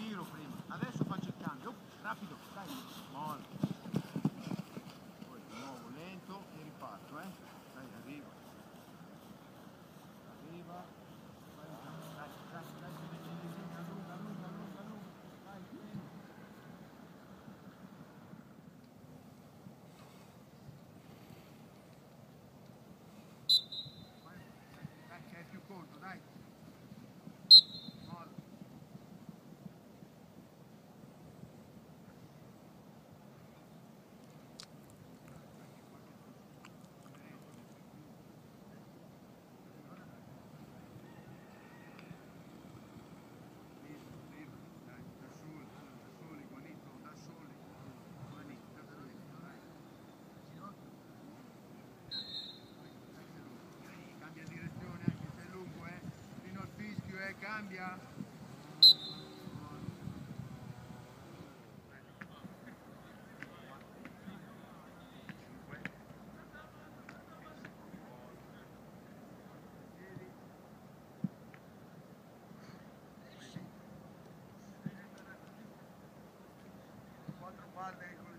giro prima, adesso faccio il cambio, rapido, dai, molla. Cambia. Quattro palle